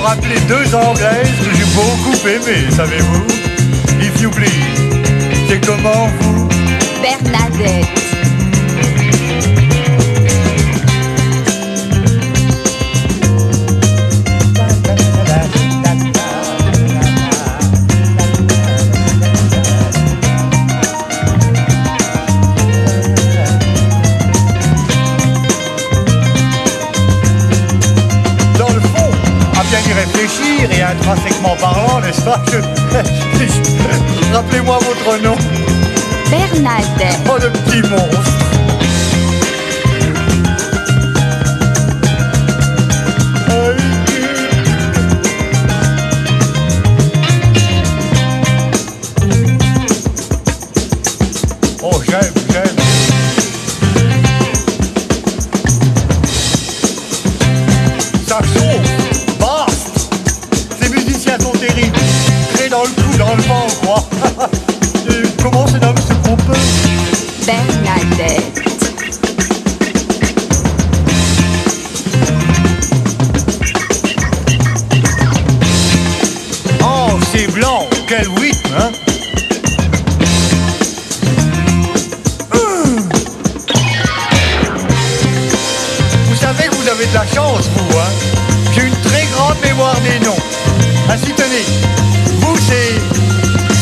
vous rappeler deux anglaises que j'ai beaucoup aimées, savez-vous? If you please. C'est comment vous? Bernadette. Intrinsèquement parlant, n'est-ce pas. Rappelez-moi votre nom. Bernadette. Oh, le petit monstre. Dans le coup, dans le vent, quoi. Et Comment se nomme ce groupe Bernadette. Oh, c'est blanc, quel rythme, hein Hum. Vous savez que vous avez de la chance, vous, hein J'ai une très grande mémoire des noms. Ainsi, tenez, vous, c'est...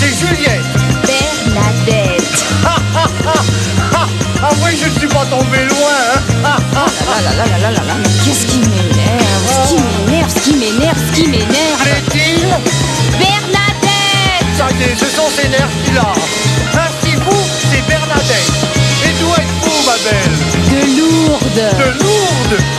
c'est Juliette. Bernadette. Ah oui, je ne suis pas tombé loin, hein Ah là là là là là là, mais qu'est-ce qui m'énerve Ce qui m'énerve, ce qui m'énerve, ce qui m'énerve. Plaît-il Bernadette Ça y est, ce sont ses nerfs qu'il a. Ainsi, vous, c'est Bernadette. Et d'où êtes-vous, ma belle? De Lourdes. De Lourdes